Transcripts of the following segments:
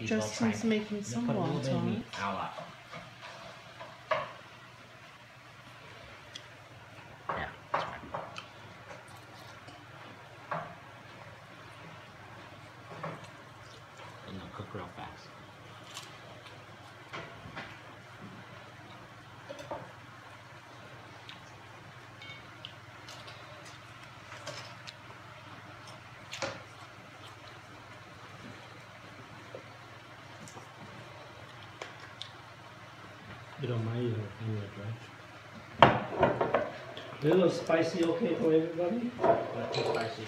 Justin's making some wonton. You don't mind you in your right? Little spicy okay for everybody? Not too spicy.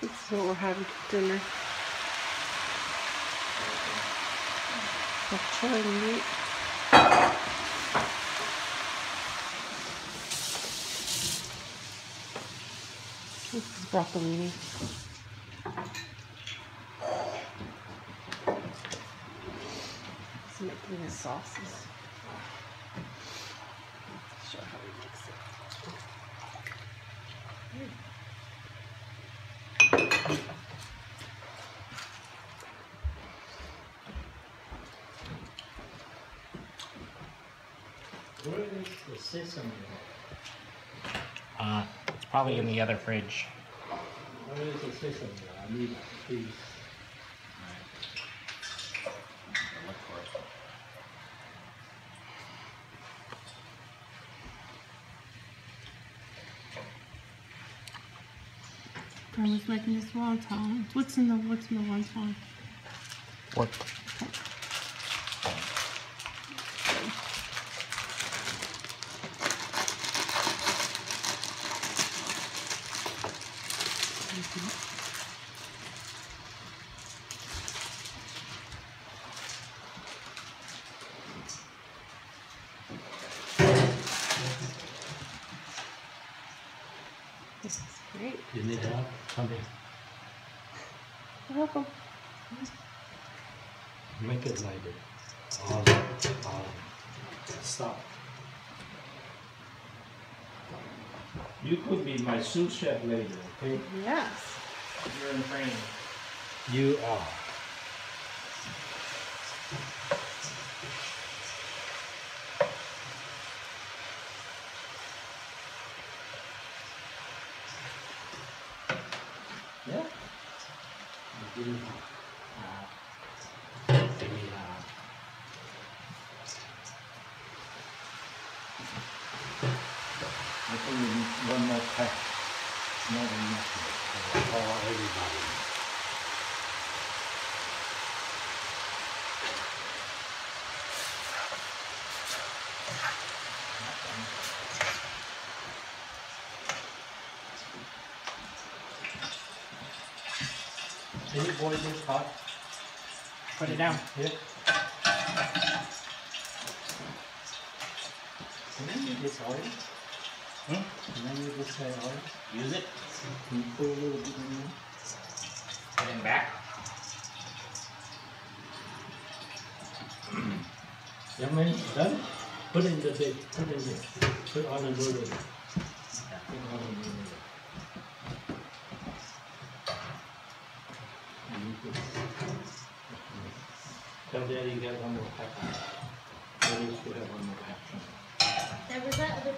This is what we're having for dinner. Bok choy meat. Broccolini. He's making his sauces. Show how he makes it. Where is the sesame? Uh, it's probably in the other fridge. Where is the sesame? I need a piece. Look for it. Grandma's making this wonton. What's in the what's in the wonton? What? This is great. You need help? Come here. You're welcome. Make it like it. All, all. Stop. You could be my sous chef later, okay? Yes. You're in training. You are. Yeah. You didn't, uh, give me, uh, I think we need one more pack. More than enough. For. Can you boil this hot? Put it down. Here. Can I use this oil? Hmm? Can I use this uh, oil? Use it. Can you put a little bit in there? Put it back. Yeah, man, done? Put in the big, put in there. Put on the. Put on the. You Tell daddy you got one more pack. Daddy should have one more pack. There was that other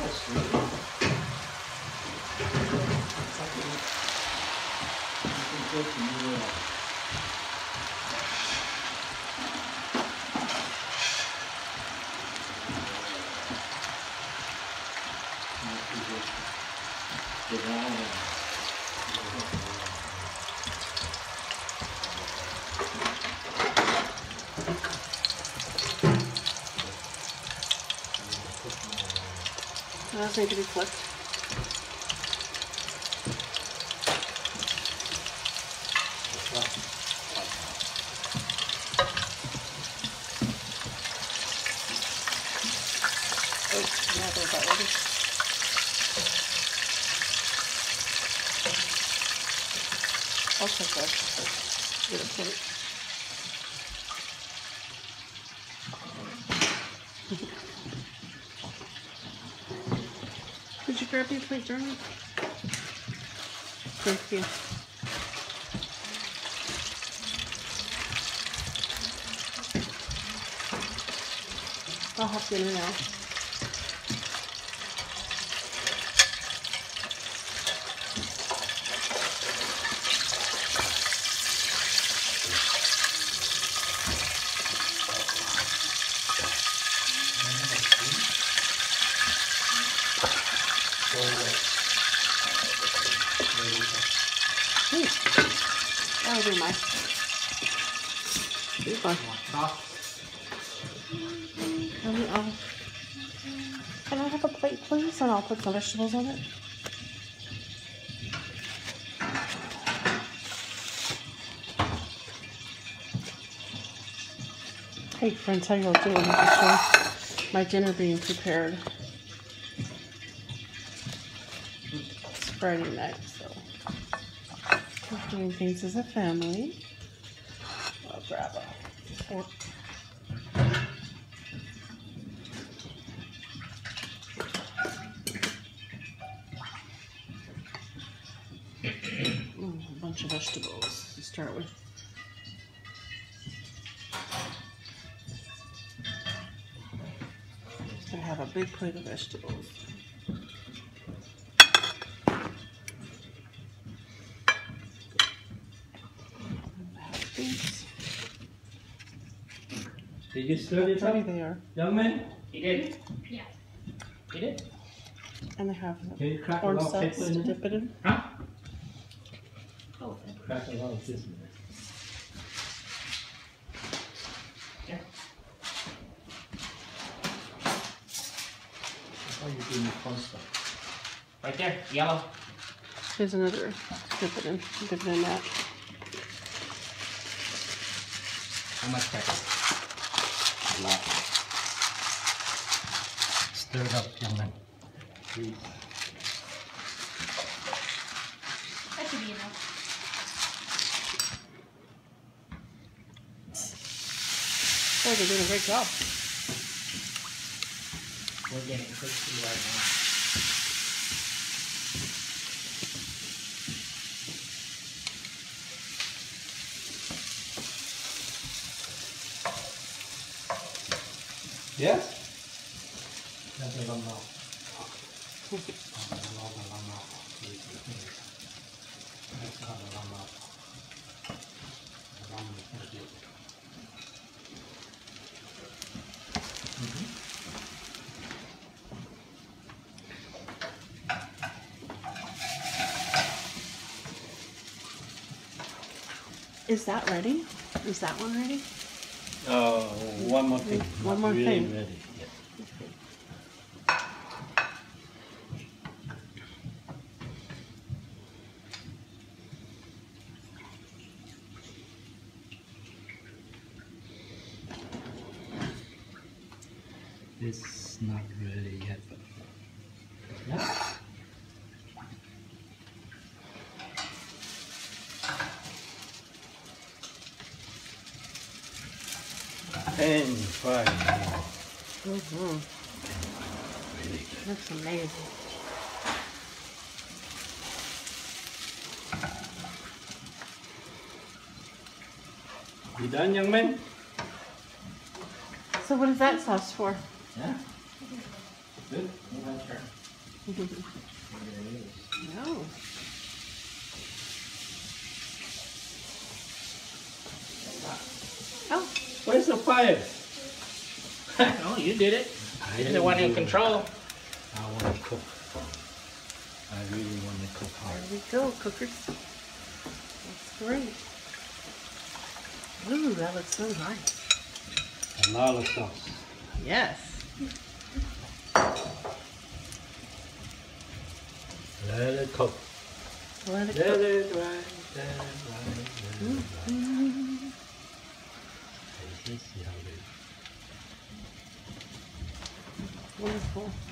That's good. You can go to New York. Not. Those need to be flipped. Oh, yeah, there's that ready. A. Could you grab a plate, Jeremy? Thank you. I'll have dinner now. That'll be my. Be fun. Me, can I have a plate, please? And I'll put some vegetables on it. Hey, friends, how y'all doing? Just my dinner being prepared. It's Friday night, doing things as a family. I'll grab a fork. Mm, a bunch of vegetables to start with. I have a big plate of vegetables. I have these. Did you stir it Ready up, they are. young man? He did? Yeah. You did? And they have Can you crack a orange lot of sauce to in dip it in. Huh? Oh, Crack a lot of this in it. Yeah. How you doing the fun stuff? Right there. Yellow. Here's another. Dip it in. Dip it in that. How much pepper? A lot. Stir it up, young man. Please. that should be enough. Oh, they're doing a great job. We're getting crispy right now. Yes? That's a long mouth. That's a long mouth. That's not a long mouth. A long mouth. Is that ready? Is that one ready? Uh, one more thing. One more Really thing. ready, yes. It's not ready yet, but yeah. And five more. Mm-hmm. Looks amazing. You done, young man? So what is that sauce for? Yeah. Good. no. Oh, Where's the fire? oh, you did it. You're the one in control. I want to cook. I really want to cook hard. There we go, cookers. That's great. Ooh, that looks so nice. A lot of sauce. Yes. Let it cook. Let it Let cook. it rise, let it rise, let it 那时候，温饱。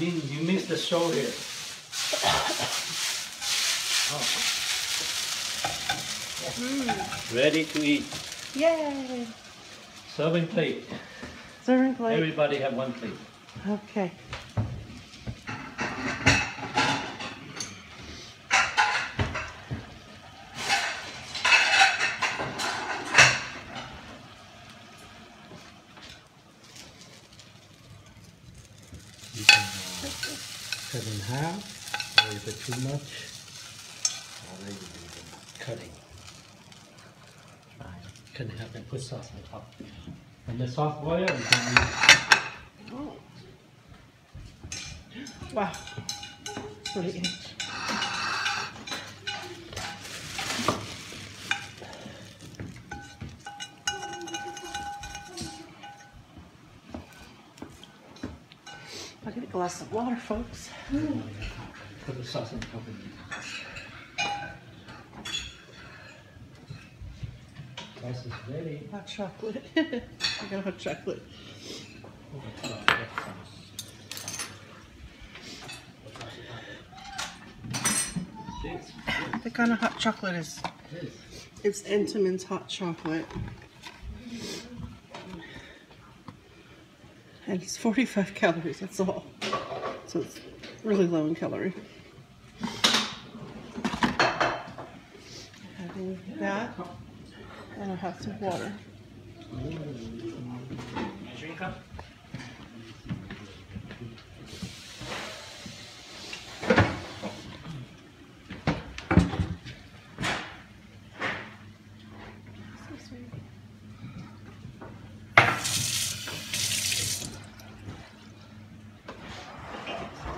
You missed the show here. Oh. Ready to eat. Yay! Serving plate. Serving plate. Everybody have one plate. Okay. You can uh, cut in half, a little bit too much, already do the cutting. Cut in half and put sauce on top. And the soft boil, you can use Oh. Wow. Pretty glass of water, folks. Put the sauce on top of it. Sauce is ready. Hot chocolate. I got hot chocolate. That's not that sauce. This, The kind of hot chocolate is it's Entenmann's hot chocolate. And it's 45 calories, that's all. So it's really low in calorie. Having that, and I have some water. Measuring cup?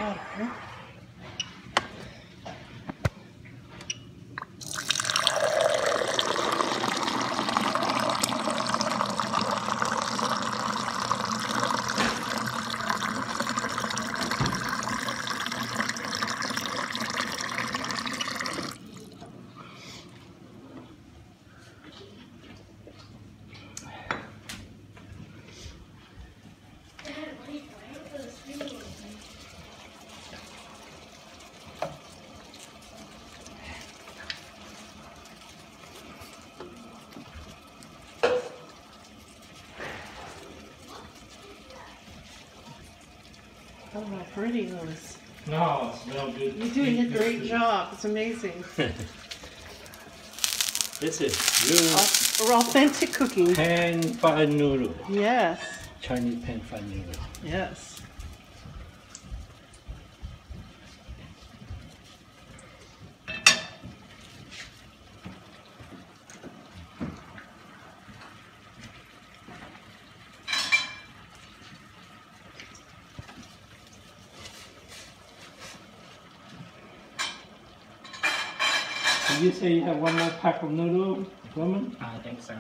Water. Oh, how pretty those. No, it smells good. You're doing a great job. It's amazing. This is Au- Authentic cooking. real pan fried noodle. Yes. Chinese pan fried noodle. Yes. You say you have one more pack of noodle, woman? I think so.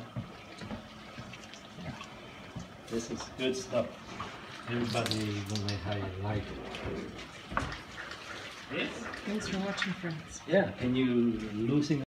This is good stuff. Everybody will like how you like it. This? Thanks for watching, friends. Yeah, and you losing